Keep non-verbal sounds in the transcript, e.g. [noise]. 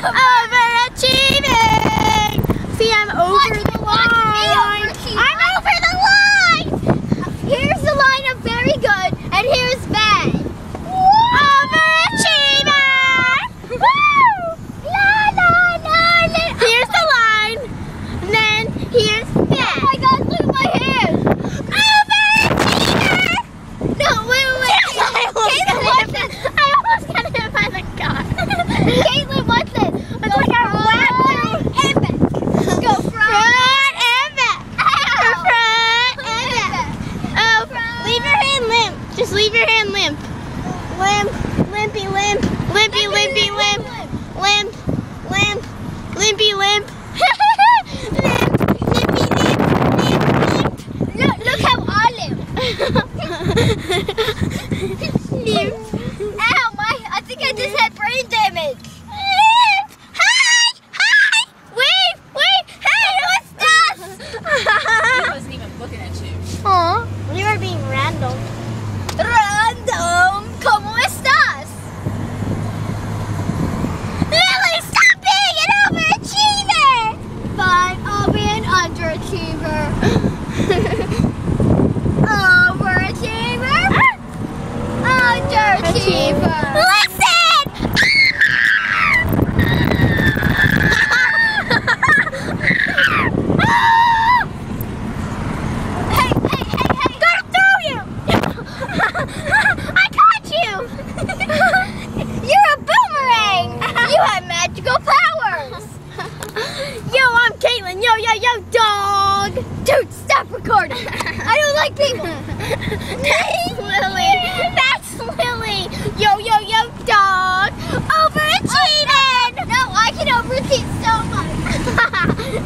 [laughs] Overachieving! See, I'm over what? the line! limp, limpy limp, limpy limpy limp, limp, limp, limpy limp. [laughs] Look how I limp. [laughs] limp. Ow, my, I think I just had brain damage. Go Powers! [laughs] yo, I'm Caitlin. Yo, yo, yo, dog. Dude, stop recording. I don't like people. [laughs] Thanks, Lily.